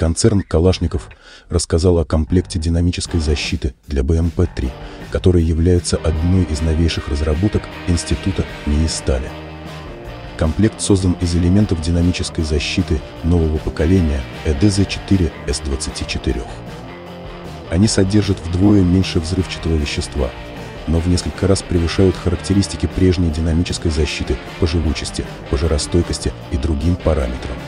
Концерн «Калашников» рассказал о комплекте динамической защиты для БМП-3, который является одной из новейших разработок Института НИИ стали. Комплект создан из элементов динамической защиты нового поколения ЭДЗ-4С-24. Они содержат вдвое меньше взрывчатого вещества, но в несколько раз превышают характеристики прежней динамической защиты по живучести, пожаростойкости и другим параметрам.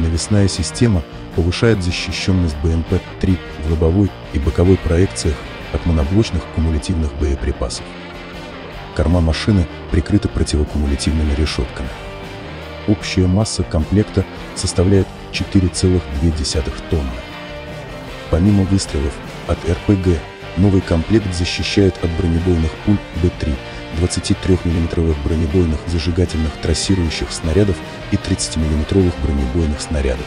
Навесная система повышает защищенность БМП-3 в лобовой и боковой проекциях от моноблочных кумулятивных боеприпасов. Корма машины прикрыта противокумулятивными решетками. Общая масса комплекта составляет 4,2 тонны. Помимо выстрелов от РПГ, новый комплект защищает от бронебойных пуль Б-3, 23 мм бронебойных зажигательных трассирующих снарядов и 30 мм бронебойных снарядов.